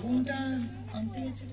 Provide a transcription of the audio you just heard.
공장 안 떼지.